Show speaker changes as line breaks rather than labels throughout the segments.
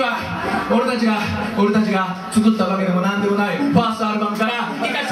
は俺たちが俺たちが作ったわけでも何でもないファーストアルバムから「イカ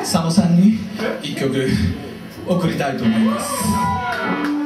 佐野さんに1曲送りたいと思います。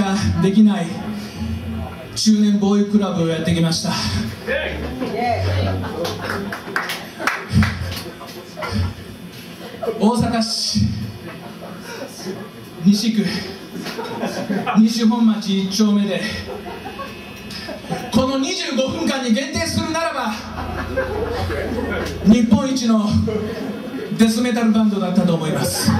かできない中年ボーイクラブをやってきました。大阪市西区西本町1丁目でこの25分間に限定するならば日本一のデスメタルバンドだったと思います。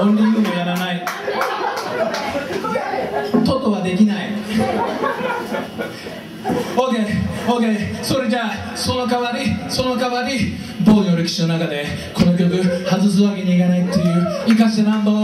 オンリングもやらない。トトはできない。OKOK それじゃあその代わりその代わり某の歴史の中でこの曲外すわけにいかないっていう生かしてなんぼ。